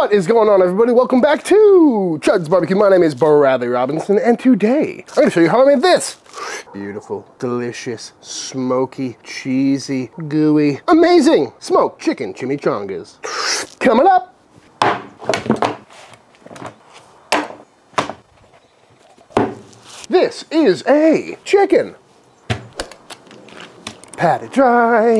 What is going on, everybody? Welcome back to Chud's Barbecue. My name is Bradley Robinson, and today I'm to show you how I made this. Beautiful, delicious, smoky, cheesy, gooey, amazing smoked chicken chimichangas. Coming up. This is a chicken pat it dry.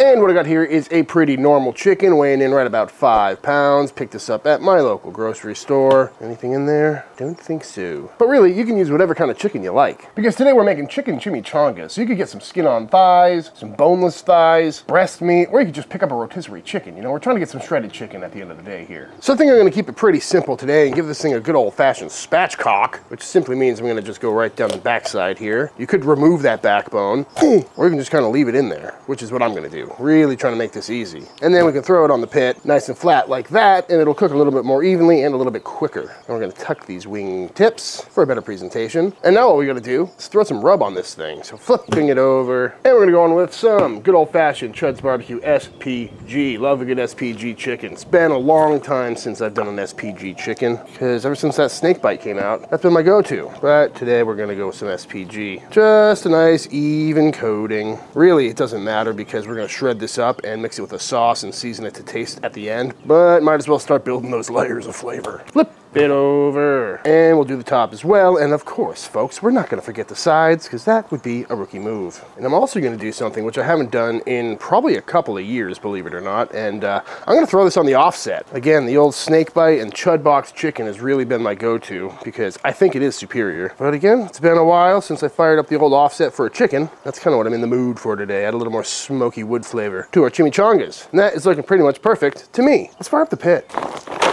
And what I got here is a pretty normal chicken weighing in right about five pounds. Picked this up at my local grocery store. Anything in there? Don't think so. But really, you can use whatever kind of chicken you like. Because today we're making chicken chimichangas. So you could get some skin on thighs, some boneless thighs, breast meat, or you could just pick up a rotisserie chicken. You know, we're trying to get some shredded chicken at the end of the day here. So I think I'm gonna keep it pretty simple today and give this thing a good old fashioned spatchcock, which simply means I'm gonna just go right down the backside here. You could remove that backbone, or you can just kind of leave it in there, which is what I'm gonna do. Really trying to make this easy. And then we can throw it on the pit nice and flat like that, and it'll cook a little bit more evenly and a little bit quicker. And we're gonna tuck these wing tips for a better presentation. And now what we're gonna do is throw some rub on this thing. So flipping it over, and we're gonna go on with some good old fashioned Chud's Barbecue SPG. Love a good SPG chicken. It's been a long time since I've done an SPG chicken, because ever since that snake bite came out, that's been my go-to. But today we're gonna go with some SPG. Just a nice even coating. Really it doesn't matter because we're gonna shred this up and mix it with a sauce and season it to taste at the end. But might as well start building those layers of flavor. Flip it over. And we'll do the top as well. And of course, folks, we're not gonna forget the sides because that would be a rookie move. And I'm also gonna do something which I haven't done in probably a couple of years, believe it or not. And uh, I'm gonna throw this on the offset. Again, the old snake bite and chud box chicken has really been my go-to because I think it is superior. But again, it's been a while since I fired up the old offset for a chicken. That's kind of what I'm in the mood for today. Add a little more smoky wood flavor to our chimichangas. And that is looking pretty much perfect to me. Let's fire up the pit.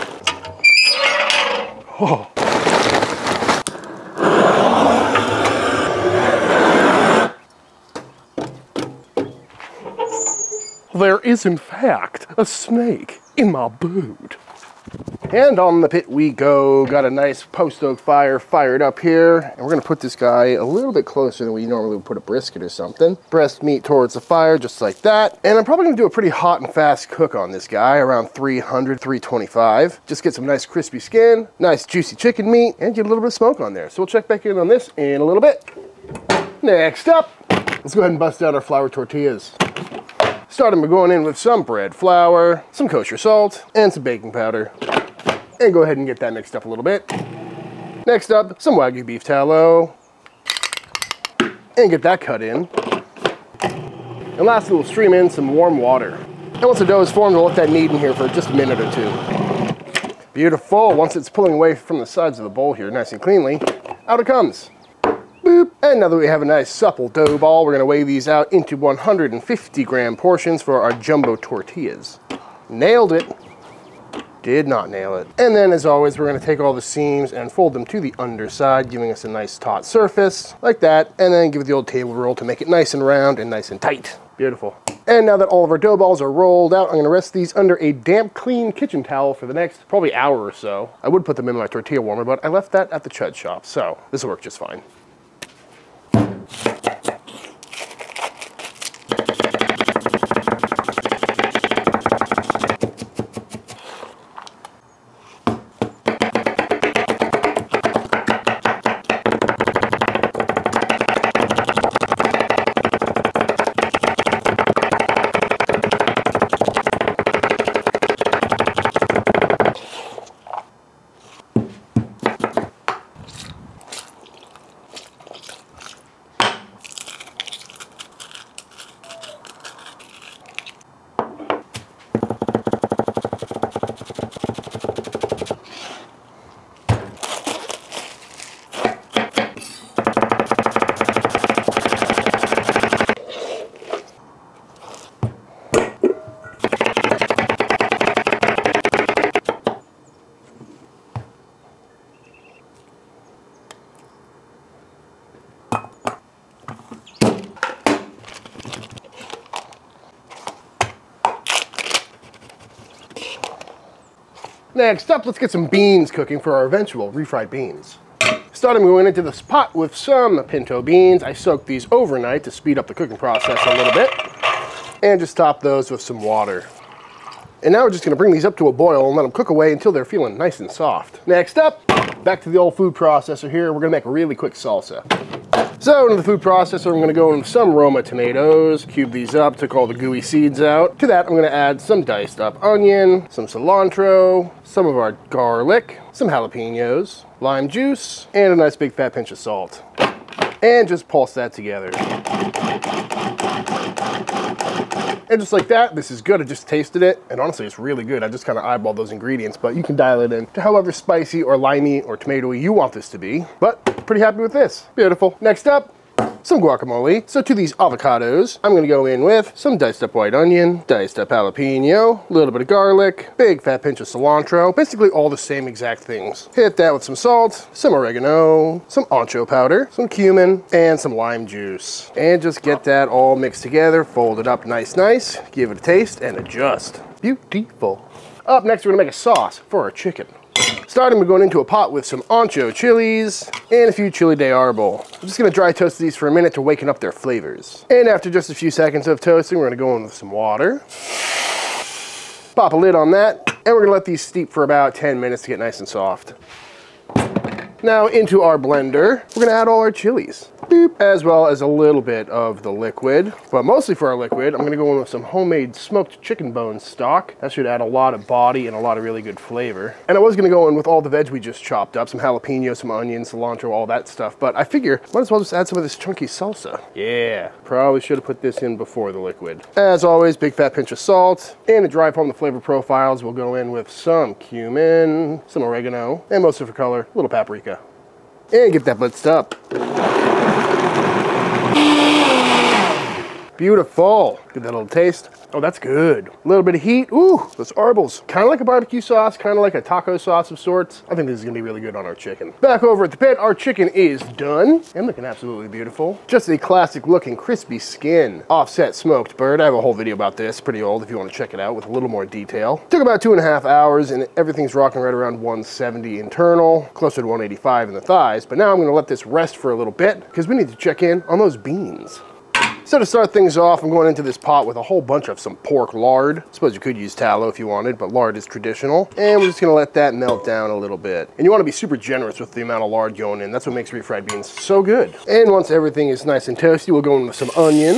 There is, in fact, a snake in my boot. And on the pit we go. Got a nice post oak fire fired up here. And we're gonna put this guy a little bit closer than we normally would put a brisket or something. Breast meat towards the fire, just like that. And I'm probably gonna do a pretty hot and fast cook on this guy, around 300, 325. Just get some nice crispy skin, nice juicy chicken meat, and get a little bit of smoke on there. So we'll check back in on this in a little bit. Next up, let's go ahead and bust out our flour tortillas. Starting by going in with some bread flour, some kosher salt, and some baking powder and go ahead and get that mixed up a little bit. Next up, some Wagyu beef tallow, and get that cut in. And lastly, we'll stream in some warm water. And once the dough is formed, we'll let that knead in here for just a minute or two. Beautiful. Once it's pulling away from the sides of the bowl here, nice and cleanly, out it comes. Boop. And now that we have a nice supple dough ball, we're gonna weigh these out into 150 gram portions for our jumbo tortillas. Nailed it. Did not nail it. And then as always, we're gonna take all the seams and fold them to the underside, giving us a nice taut surface, like that, and then give it the old table roll to make it nice and round and nice and tight. Beautiful. And now that all of our dough balls are rolled out, I'm gonna rest these under a damp, clean kitchen towel for the next probably hour or so. I would put them in my tortilla warmer, but I left that at the chud shop, so this will work just fine. Next up, let's get some beans cooking for our eventual refried beans. Starting going into this pot with some pinto beans. I soaked these overnight to speed up the cooking process a little bit. And just top those with some water. And now we're just gonna bring these up to a boil and let them cook away until they're feeling nice and soft. Next up, back to the old food processor here. We're gonna make a really quick salsa. So into the food processor, I'm gonna go in some Roma tomatoes, cube these up, took all the gooey seeds out. To that, I'm gonna add some diced up onion, some cilantro, some of our garlic, some jalapenos, lime juice, and a nice big fat pinch of salt. And just pulse that together. And just like that, this is good. I just tasted it, and honestly, it's really good. I just kind of eyeballed those ingredients, but you can dial it in to however spicy or limey or tomatoey you want this to be. But pretty happy with this. Beautiful. Next up, some guacamole. So to these avocados, I'm gonna go in with some diced up white onion, diced up jalapeno, a little bit of garlic, big fat pinch of cilantro, basically all the same exact things. Hit that with some salt, some oregano, some ancho powder, some cumin, and some lime juice. And just get that all mixed together, fold it up nice, nice, give it a taste, and adjust. Beautiful. Up next, we're gonna make a sauce for our chicken. Starting with going into a pot with some ancho chilies and a few chili de arbol. I'm just gonna dry toast these for a minute to waken up their flavors. And after just a few seconds of toasting, we're gonna go in with some water. Pop a lid on that, and we're gonna let these steep for about 10 minutes to get nice and soft. Now into our blender, we're gonna add all our chilies, Boop. as well as a little bit of the liquid. But mostly for our liquid, I'm gonna go in with some homemade smoked chicken bone stock. That should add a lot of body and a lot of really good flavor. And I was gonna go in with all the veg we just chopped up, some jalapeno, some onions, cilantro, all that stuff. But I figure, might as well just add some of this chunky salsa. Yeah, probably should have put this in before the liquid. As always, big fat pinch of salt. And to drive home the flavor profiles, we'll go in with some cumin, some oregano, and most of for color, a little paprika and get that blitzed up. Beautiful. Get that little taste. Oh, that's good. A little bit of heat. Ooh, those arbols. Kind of like a barbecue sauce, kind of like a taco sauce of sorts. I think this is gonna be really good on our chicken. Back over at the pit, our chicken is done and looking absolutely beautiful. Just a classic looking crispy skin, offset smoked bird. I have a whole video about this, pretty old if you wanna check it out with a little more detail. Took about two and a half hours and everything's rocking right around 170 internal, closer to 185 in the thighs. But now I'm gonna let this rest for a little bit because we need to check in on those beans. So to start things off, I'm going into this pot with a whole bunch of some pork lard. I suppose you could use tallow if you wanted, but lard is traditional. And we're just gonna let that melt down a little bit. And you wanna be super generous with the amount of lard going in. That's what makes refried beans so good. And once everything is nice and toasty, we'll go in with some onion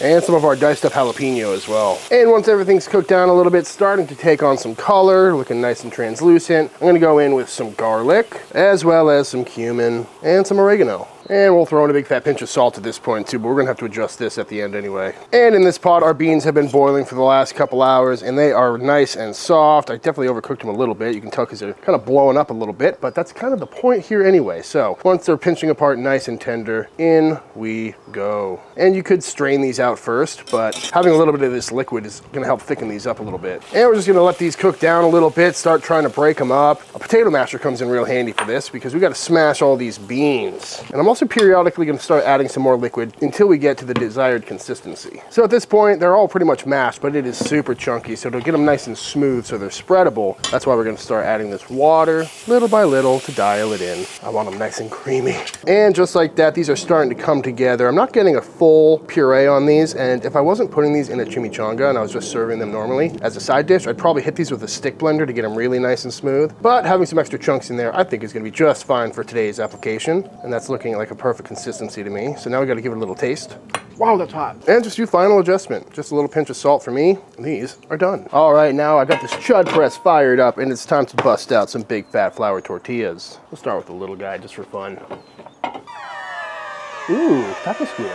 and some of our diced up jalapeno as well. And once everything's cooked down a little bit, starting to take on some color, looking nice and translucent, I'm gonna go in with some garlic, as well as some cumin and some oregano. And we'll throw in a big fat pinch of salt at this point too, but we're gonna have to adjust this at the end anyway. And in this pot, our beans have been boiling for the last couple hours and they are nice and soft. I definitely overcooked them a little bit. You can tell because they're kind of blowing up a little bit, but that's kind of the point here anyway. So once they're pinching apart nice and tender, in we go. And you could strain these out first, but having a little bit of this liquid is gonna help thicken these up a little bit. And we're just gonna let these cook down a little bit, start trying to break them up. A potato masher comes in real handy for this because we gotta smash all these beans. And I'm also periodically going to start adding some more liquid until we get to the desired consistency. So at this point, they're all pretty much mashed, but it is super chunky. So to get them nice and smooth so they're spreadable, that's why we're going to start adding this water little by little to dial it in. I want them nice and creamy. And just like that, these are starting to come together. I'm not getting a full puree on these. And if I wasn't putting these in a chimichanga and I was just serving them normally as a side dish, I'd probably hit these with a stick blender to get them really nice and smooth. But having some extra chunks in there, I think is going to be just fine for today's application. And that's looking like a perfect consistency to me. So now we got to give it a little taste. Wow, that's hot. And just do final adjustment. Just a little pinch of salt for me. These are done. All right, now I got this chud press fired up and it's time to bust out some big fat flour tortillas. We'll start with the little guy just for fun. Ooh, taco squeal.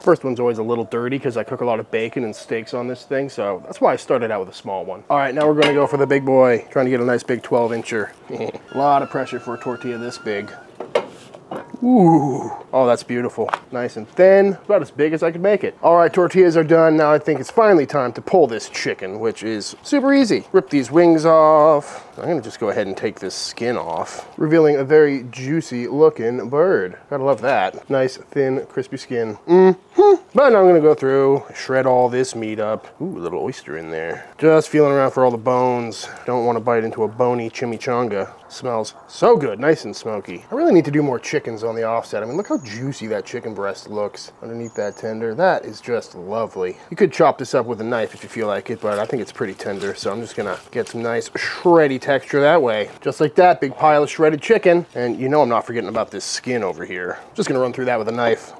First one's always a little dirty because I cook a lot of bacon and steaks on this thing, so that's why I started out with a small one. All right, now we're gonna go for the big boy, trying to get a nice big 12 incher. a lot of pressure for a tortilla this big. Ooh, oh, that's beautiful. Nice and thin, about as big as I could make it. All right, tortillas are done. Now I think it's finally time to pull this chicken, which is super easy. Rip these wings off. I'm gonna just go ahead and take this skin off, revealing a very juicy looking bird. Gotta love that. Nice, thin, crispy skin. Mm hmm But now I'm gonna go through, shred all this meat up. Ooh, a little oyster in there. Just feeling around for all the bones. Don't wanna bite into a bony chimichanga. Smells so good, nice and smoky. I really need to do more chickens on the offset. I mean, look how juicy that chicken breast looks underneath that tender. That is just lovely. You could chop this up with a knife if you feel like it, but I think it's pretty tender, so I'm just gonna get some nice shreddy texture that way. Just like that, big pile of shredded chicken. And you know I'm not forgetting about this skin over here. Just gonna run through that with a knife.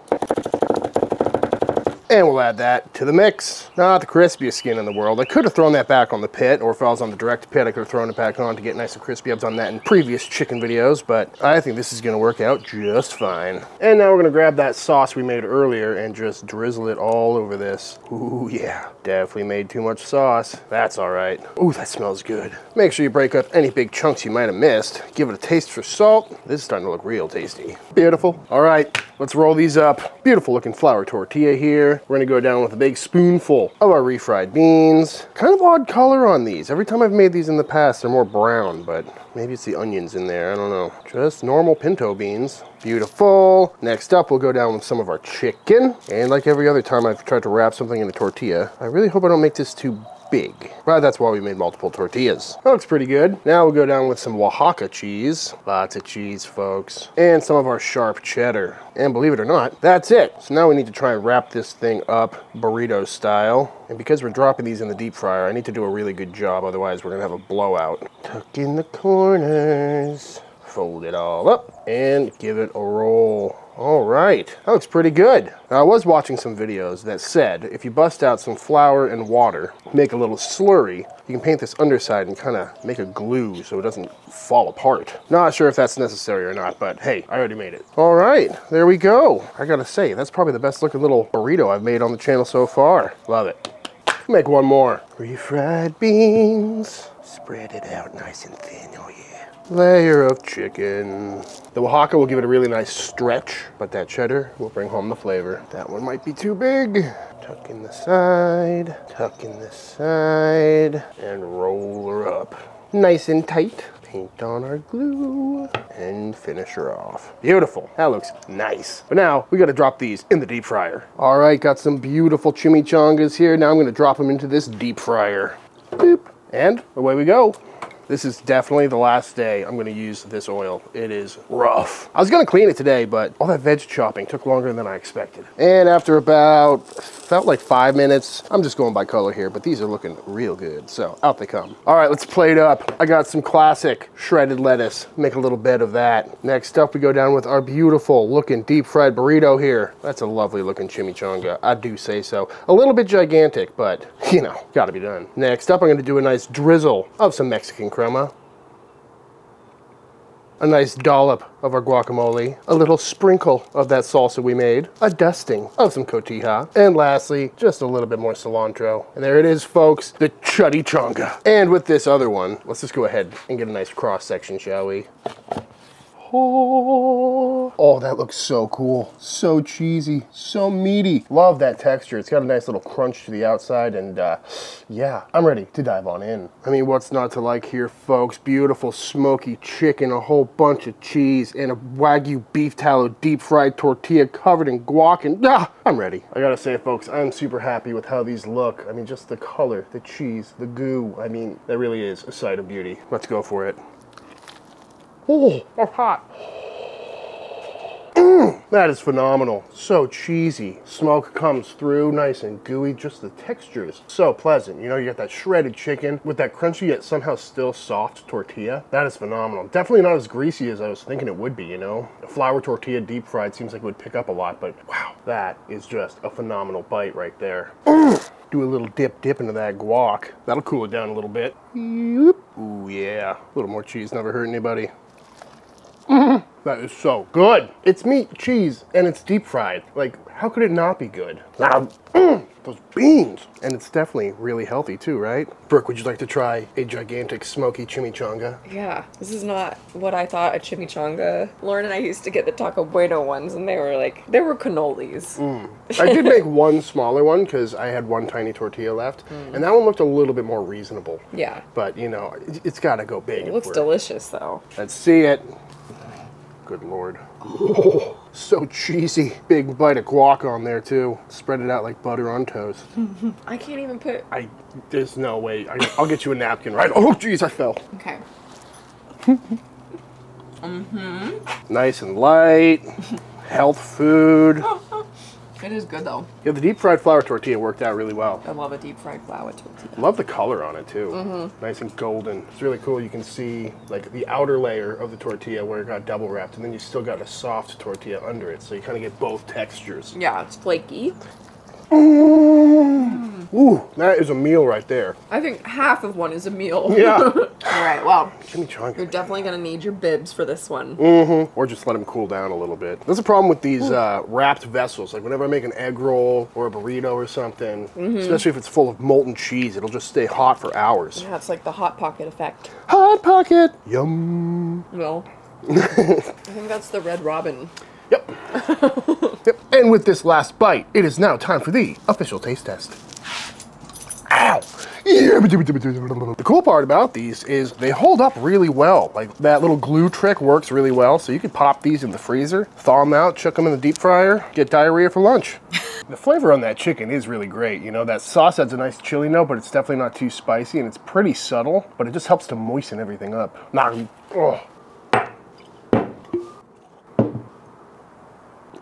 And we'll add that to the mix. Not the crispiest skin in the world. I could have thrown that back on the pit, or if I was on the direct pit, I could have thrown it back on to get nice and crispy. I've done that in previous chicken videos, but I think this is gonna work out just fine. And now we're gonna grab that sauce we made earlier and just drizzle it all over this. Ooh, yeah. Definitely made too much sauce. That's all right. Ooh, that smells good. Make sure you break up any big chunks you might have missed. Give it a taste for salt. This is starting to look real tasty. Beautiful. All right, let's roll these up. Beautiful looking flour tortilla here. We're gonna go down with a big spoonful of our refried beans. Kind of odd color on these. Every time I've made these in the past, they're more brown, but maybe it's the onions in there, I don't know. Just normal pinto beans. Beautiful. Next up, we'll go down with some of our chicken. And like every other time I've tried to wrap something in a tortilla, I really hope I don't make this too big. But that's why we made multiple tortillas. That looks pretty good. Now we'll go down with some Oaxaca cheese. Lots of cheese, folks. And some of our sharp cheddar. And believe it or not, that's it. So now we need to try and wrap this thing up burrito style. And because we're dropping these in the deep fryer, I need to do a really good job, otherwise we're gonna have a blowout. Tuck in the corners. Fold it all up and give it a roll. All right, that looks pretty good. Now, I was watching some videos that said if you bust out some flour and water, make a little slurry, you can paint this underside and kind of make a glue so it doesn't fall apart. Not sure if that's necessary or not, but hey, I already made it. All right, there we go. I gotta say, that's probably the best looking little burrito I've made on the channel so far. Love it. Make one more. Refried beans. Spread it out nice and thin, oh yeah. Layer of chicken. The Oaxaca will give it a really nice stretch, but that cheddar will bring home the flavor. That one might be too big. Tuck in the side, tuck in the side, and roll her up. Nice and tight. Paint on our glue and finish her off. Beautiful. That looks nice. But now we gotta drop these in the deep fryer. All right, got some beautiful chimichangas here. Now I'm gonna drop them into this deep fryer. Boop. And away we go. This is definitely the last day I'm gonna use this oil. It is rough. I was gonna clean it today, but all that veg chopping took longer than I expected. And after about, felt like five minutes, I'm just going by color here, but these are looking real good. So out they come. All right, let's plate up. I got some classic shredded lettuce. Make a little bed of that. Next up, we go down with our beautiful looking deep fried burrito here. That's a lovely looking chimichanga. I do say so. A little bit gigantic, but you know, gotta be done. Next up, I'm gonna do a nice drizzle of some Mexican crema, a nice dollop of our guacamole, a little sprinkle of that salsa we made, a dusting of some cotija, and lastly, just a little bit more cilantro. And there it is, folks, the chutty chonga. And with this other one, let's just go ahead and get a nice cross section, shall we? Oh, oh, that looks so cool. So cheesy, so meaty. Love that texture. It's got a nice little crunch to the outside and uh, yeah, I'm ready to dive on in. I mean, what's not to like here, folks? Beautiful smoky chicken, a whole bunch of cheese, and a Wagyu beef tallow deep fried tortilla covered in guac and ah, I'm ready. I gotta say, folks, I'm super happy with how these look. I mean, just the color, the cheese, the goo. I mean, that really is a sight of beauty. Let's go for it. Oh, that's hot. Mm, that is phenomenal. So cheesy. Smoke comes through nice and gooey. Just the texture is so pleasant. You know, you got that shredded chicken with that crunchy yet somehow still soft tortilla. That is phenomenal. Definitely not as greasy as I was thinking it would be, you know? A flour tortilla deep fried seems like it would pick up a lot, but wow, that is just a phenomenal bite right there. Do a little dip dip into that guac. That'll cool it down a little bit. Ooh, yeah. A little more cheese never hurt anybody. That is so good. It's meat, cheese, and it's deep fried. Like, how could it not be good? Now, mm, those beans. And it's definitely really healthy too, right? Brooke, would you like to try a gigantic smoky chimichanga? Yeah, this is not what I thought a chimichanga. Lauren and I used to get the Taco Bueno ones, and they were like, they were cannolis. Mm. I did make one smaller one because I had one tiny tortilla left, mm. and that one looked a little bit more reasonable. Yeah. But, you know, it, has got to go big. It looks delicious, though. Let's see it. Good lord. Oh, so cheesy. Big bite of guac on there too. Spread it out like butter on toast. I can't even put. I. There's no way. I, will get you a napkin, right? Oh, jeez, I fell. Okay. Mm-hmm. Nice and light. Health food. It is good though. Yeah, the deep fried flour tortilla worked out really well. I love a deep fried flour tortilla. Love the color on it too. Mm -hmm. Nice and golden. It's really cool. You can see like the outer layer of the tortilla where it got double wrapped, and then you still got a soft tortilla under it, so you kind of get both textures. Yeah, it's flaky. Ooh, that is a meal right there. I think half of one is a meal. Yeah. All right. Well, you're definitely gonna need your bibs for this one. Mm-hmm, Or just let them cool down a little bit. That's a problem with these uh, wrapped vessels. Like whenever I make an egg roll or a burrito or something, especially if it's full of molten cheese, it'll just stay hot for hours. Yeah, it's like the hot pocket effect. Hot pocket. Yum. Well, I think that's the Red Robin. Yep. yep. And with this last bite, it is now time for the official taste test. The cool part about these is they hold up really well. Like that little glue trick works really well. So you can pop these in the freezer, thaw them out, chuck them in the deep fryer, get diarrhea for lunch. the flavor on that chicken is really great. You know, that sauce adds a nice chili note, but it's definitely not too spicy and it's pretty subtle, but it just helps to moisten everything up. Nah, oh.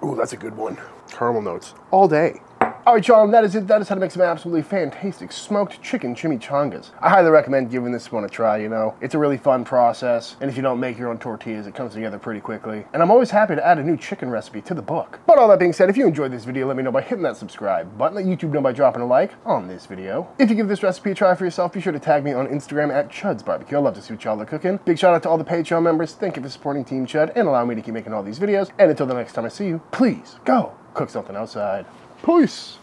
Ooh, that's a good one. Caramel notes all day. All right, y'all, that is it. That is how to make some absolutely fantastic smoked chicken chimichangas. I highly recommend giving this one a try, you know. It's a really fun process, and if you don't make your own tortillas, it comes together pretty quickly. And I'm always happy to add a new chicken recipe to the book. But all that being said, if you enjoyed this video, let me know by hitting that subscribe button. Let YouTube know by dropping a like on this video. If you give this recipe a try for yourself, be sure to tag me on Instagram at Chud's Barbecue. I love to see what y'all are cooking. Big shout out to all the Patreon members. Thank you for supporting Team Chud and allowing me to keep making all these videos. And until the next time I see you, please go cook something outside. Peace.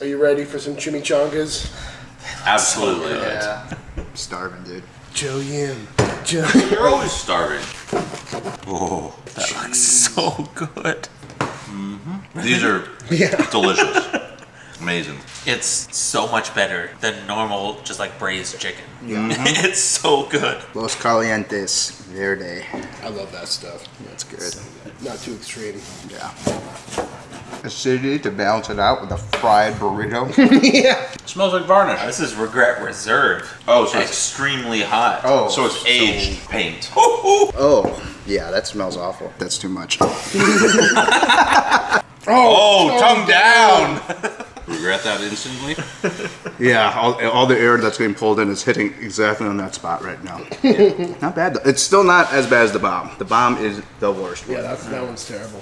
Are you ready for some chimichangas? Absolutely. Yeah. I'm starving, dude. Joe Yim. Joe. You're always starving. Oh, That looks so good. Mm-hmm. these are Yeah. delicious. Amazing. It's so much better than normal, just like braised chicken. Yeah. it's so good. Los Calientes Verde. I love that stuff. That's good. Not too extreme. Yeah. Acidity to balance it out with a fried burrito. Yeah. Smells like varnish. This is regret reserve. Oh, so it's- extremely hot. Oh, So it's aged paint. oh, yeah, that smells awful. That's too much. Oh, oh, tongue down. Regret that instantly. Yeah, all, all the air that's getting pulled in is hitting exactly on that spot right now. not bad though. It's still not as bad as the bomb. The bomb is the worst. Yeah, that's that one's terrible.